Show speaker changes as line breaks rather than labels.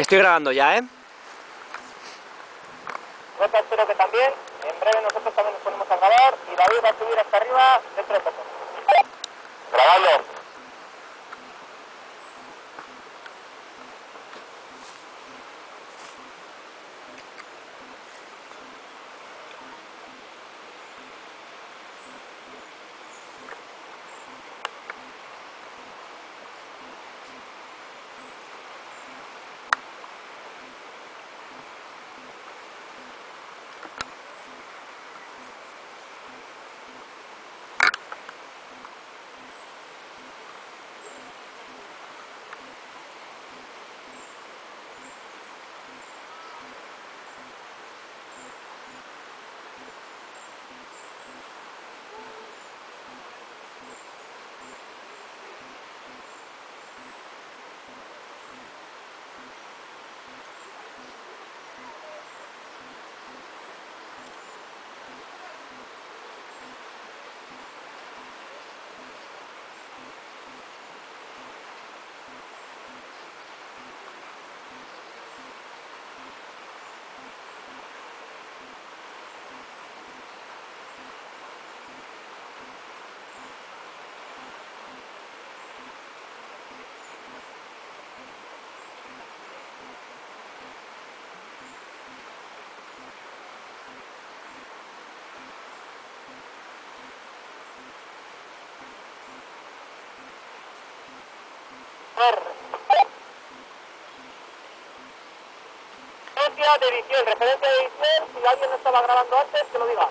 Estoy grabando ya, ¿eh?
Yo espero que también. En breve nosotros también nos ponemos a grabar y David va a subir hasta arriba dentro de poco. Grabando. Referencia de edición, referencia de edición, si alguien no estaba grabando antes, que lo diga.